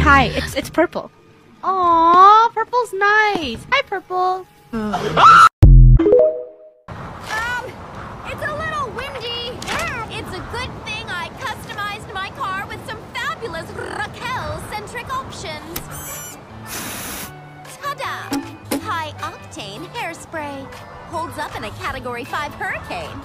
hi. It's it's purple. Aw, purple's nice. Hi, purple. Um, it's a little windy. It's a good thing I customized my car with some fabulous Raquel-centric options. Ta-da! High octane hairspray. Holds up in a Category 5 hurricane.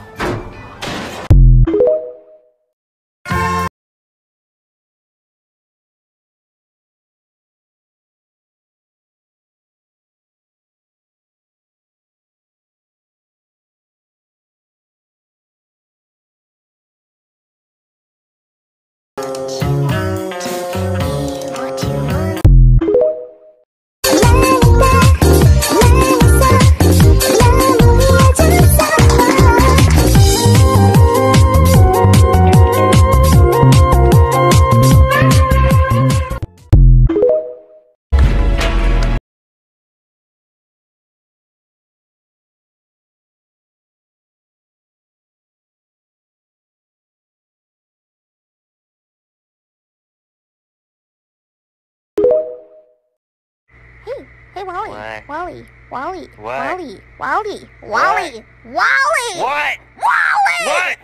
Hey, hey, Wally. What? Wally. Wally. What? Wally. Wally. Wally. Wally. What? Wally. What?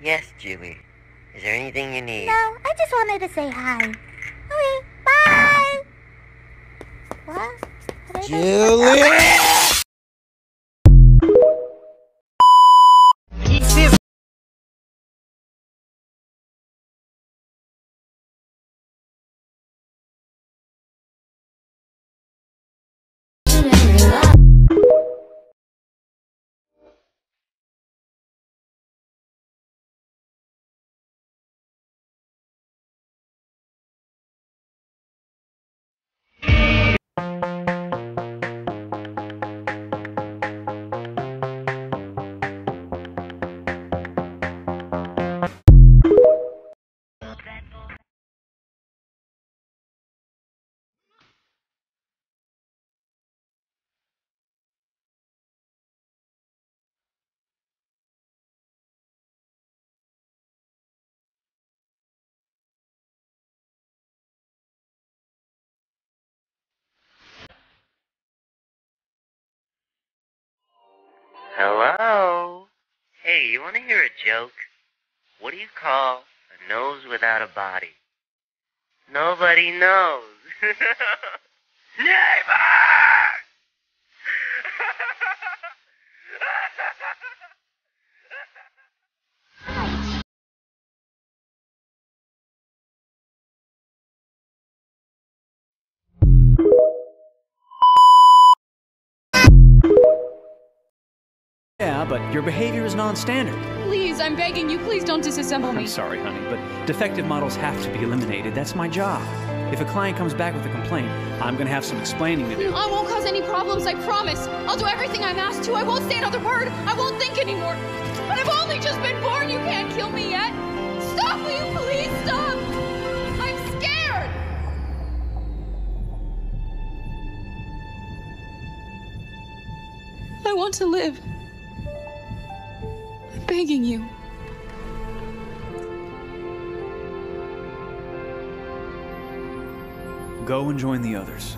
Yes, Julie. Is there anything you need? No, I just wanted to say hi. Okay, bye. What? Did I say- Julie! Hello? Hey, you want to hear a joke? What do you call a nose without a body? Nobody knows. Neighbor! But your behavior is non-standard. Please, I'm begging you, please don't disassemble me. I'm sorry, honey, but defective models have to be eliminated. That's my job. If a client comes back with a complaint, I'm gonna have some explaining to do. I won't cause any problems, I promise. I'll do everything I'm asked to. I won't say another word. I won't think anymore. But I've only just been born. You can't kill me yet. Stop, will you please stop? I'm scared. I want to live. Begging you. Go and join the others.